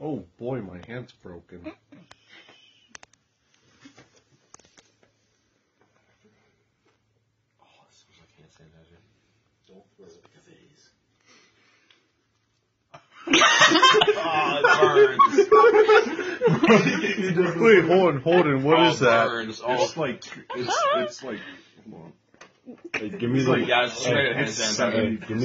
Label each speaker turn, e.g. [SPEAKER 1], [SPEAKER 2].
[SPEAKER 1] Oh boy, my hand's broken.
[SPEAKER 2] Oh, it smells like hand sanitizer.
[SPEAKER 3] Don't throw it because it is.
[SPEAKER 2] Oh, it burns.
[SPEAKER 1] Wait, hold on, hold on. What
[SPEAKER 2] oh,
[SPEAKER 1] is that?
[SPEAKER 2] Burns. Oh,
[SPEAKER 4] It's like it's it's like. Come on.
[SPEAKER 1] Hey, give me
[SPEAKER 2] it's
[SPEAKER 1] the.
[SPEAKER 2] like, yeah, it's straight
[SPEAKER 1] Hey,
[SPEAKER 2] hand sanitizer.
[SPEAKER 1] Give me